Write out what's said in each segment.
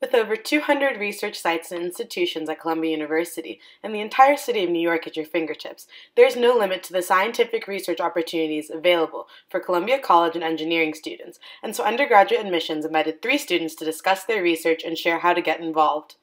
With over 200 research sites and institutions at Columbia University and the entire city of New York at your fingertips, there is no limit to the scientific research opportunities available for Columbia College and engineering students, and so undergraduate admissions invited three students to discuss their research and share how to get involved.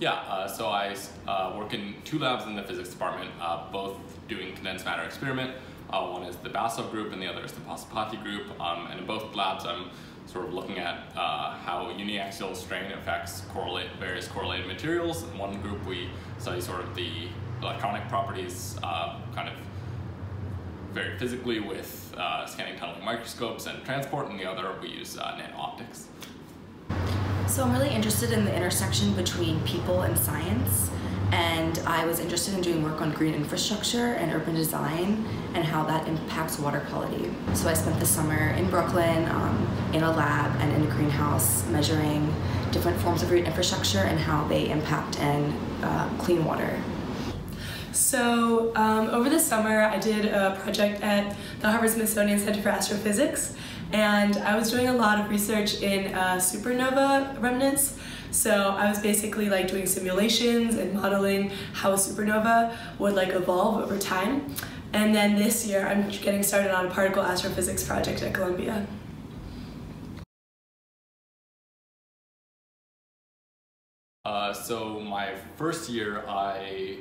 Yeah, uh, so I uh, work in two labs in the physics department, uh, both doing condensed matter experiment. Uh, one is the Basov group and the other is the Pasupathy group. Um, and in both labs, I'm sort of looking at uh, how uniaxial strain affects correlate various correlated materials. In one group, we study sort of the electronic properties uh, kind of very physically with scanning tunneling microscopes and transport. and the other, we use nano optics. So I'm really interested in the intersection between people and science and I was interested in doing work on green infrastructure and urban design and how that impacts water quality. So I spent the summer in Brooklyn um, in a lab and in a greenhouse measuring different forms of green infrastructure and how they impact and uh, clean water. So um, over the summer I did a project at the Harvard Smithsonian Center for Astrophysics and I was doing a lot of research in uh, supernova remnants. So I was basically like doing simulations and modeling how a supernova would like evolve over time. And then this year I'm getting started on a particle astrophysics project at Columbia. Uh, so my first year I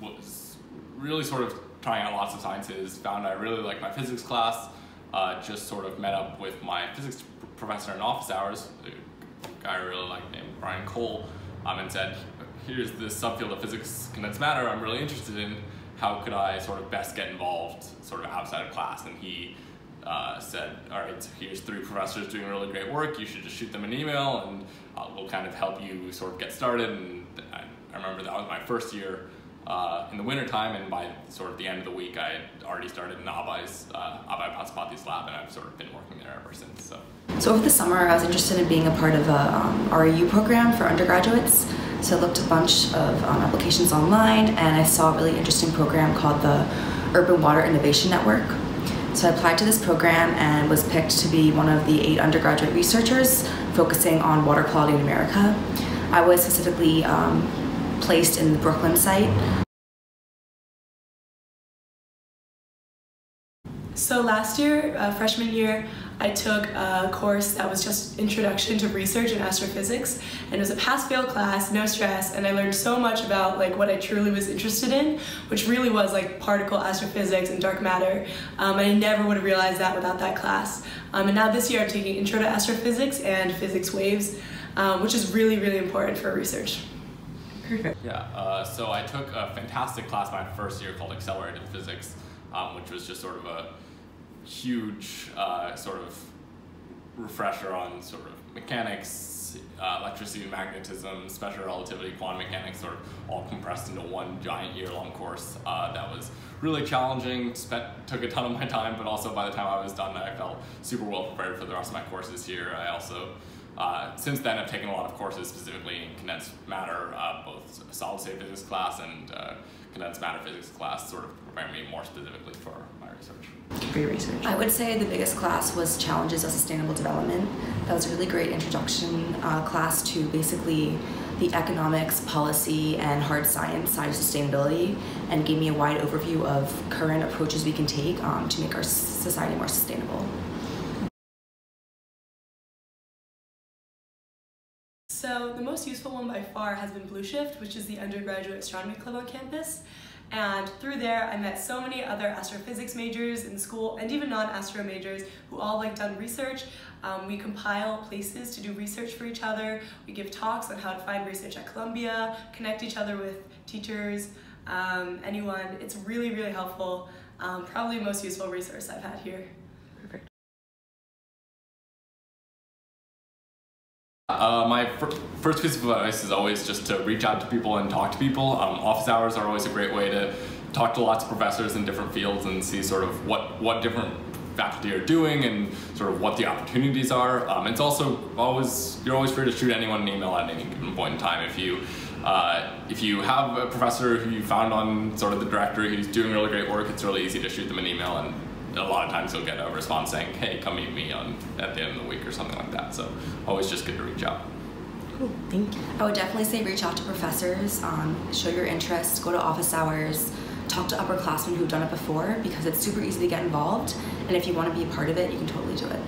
was really sort of trying out lots of sciences, found I really liked my physics class, uh, just sort of met up with my physics professor in office hours, a guy I really liked named Brian Cole, um, and said, here's this subfield of physics condensed matter I'm really interested in. How could I sort of best get involved sort of outside of class? And he uh, said, all right, so here's three professors doing really great work. You should just shoot them an email and uh, we'll kind of help you sort of get started. And I, I remember that was my first year uh, in the wintertime, and by sort of the end of the week, I had already started in Abhay's, uh, Abhay Pasupathy's lab, and I've sort of been working there ever since. So. so over the summer, I was interested in being a part of a um, REU program for undergraduates. So I looked a bunch of um, applications online, and I saw a really interesting program called the Urban Water Innovation Network. So I applied to this program and was picked to be one of the eight undergraduate researchers focusing on water quality in America. I was specifically um, placed in the Brooklyn site. So last year, uh, freshman year, I took a course that was just Introduction to Research in Astrophysics, and it was a pass-fail class, no stress, and I learned so much about like what I truly was interested in, which really was like particle astrophysics and dark matter, um, and I never would have realized that without that class. Um, and now this year I'm taking Intro to Astrophysics and Physics Waves, um, which is really, really important for research. Perfect. Yeah, uh, so I took a fantastic class my first year called Accelerated Physics, um, which was just sort of a huge uh, sort of refresher on sort of mechanics, uh, electricity, magnetism, special relativity, quantum mechanics, sort of all compressed into one giant year-long course uh, that was really challenging, spent, took a ton of my time, but also by the time I was done, I felt super well prepared for the rest of my courses here. I also uh, since then, I've taken a lot of courses specifically in condensed matter, uh, both solid state physics class and uh, condensed matter physics class, sort of preparing me more specifically for my research. For your research. I would say the biggest class was Challenges of Sustainable Development. That was a really great introduction uh, class to basically the economics, policy, and hard science side of sustainability, and gave me a wide overview of current approaches we can take um, to make our society more sustainable. So the most useful one by far has been Blueshift, which is the undergraduate astronomy club on campus. And through there, I met so many other astrophysics majors in school and even non-astro majors who all like done research. Um, we compile places to do research for each other. We give talks on how to find research at Columbia, connect each other with teachers, um, anyone. It's really, really helpful. Um, probably most useful resource I've had here. Uh, my fir first piece of advice is always just to reach out to people and talk to people. Um, office hours are always a great way to talk to lots of professors in different fields and see sort of what, what different faculty are doing and sort of what the opportunities are. Um, it's also always, you're always free to shoot anyone an email at any given point in time. If you, uh, if you have a professor who you found on sort of the directory who's doing really great work, it's really easy to shoot them an email and a lot of times you'll get a response saying, "Hey, come meet me on at the end of the week" or something like that. So always just good to reach out. Cool, thank you. I would definitely say reach out to professors, um, show your interest, go to office hours, talk to upperclassmen who've done it before because it's super easy to get involved. And if you want to be a part of it, you can totally do it.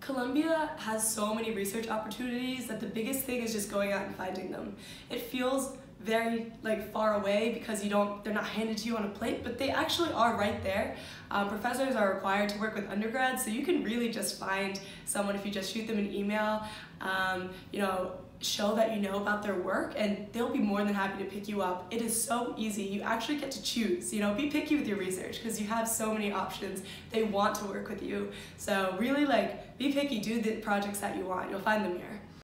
Columbia has so many research opportunities that the biggest thing is just going out and finding them. It feels very like far away because you don't they're not handed to you on a plate but they actually are right there um, professors are required to work with undergrads so you can really just find someone if you just shoot them an email um, you know show that you know about their work and they'll be more than happy to pick you up. It is so easy. You actually get to choose. You know, be picky with your research because you have so many options. They want to work with you. So really like be picky, do the projects that you want. You'll find them here.